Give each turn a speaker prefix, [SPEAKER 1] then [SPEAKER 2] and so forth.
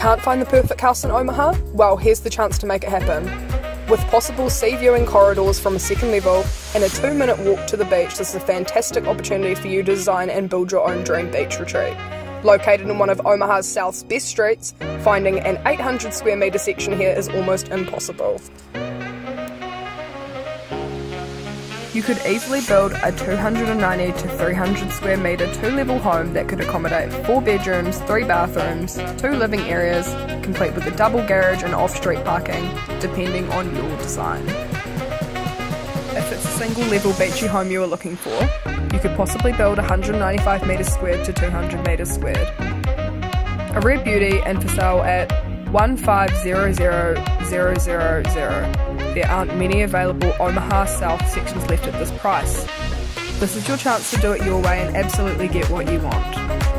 [SPEAKER 1] Can't find the perfect house in Omaha? Well, here's the chance to make it happen. With possible sea viewing corridors from a second level and a two minute walk to the beach, this is a fantastic opportunity for you to design and build your own dream beach retreat. Located in one of Omaha's South's best streets, finding an 800 square metre section here is almost impossible. You could easily build a 290 to 300 square metre two level home that could accommodate four bedrooms, three bathrooms, two living areas, complete with a double garage and off street parking, depending on your design. If it's a single level beachy home you are looking for, you could possibly build 195 metres squared to 200 metres squared. A rare beauty and for sale at 1500000. There aren't many available Omaha South sections left at this price. This is your chance to do it your way and absolutely get what you want.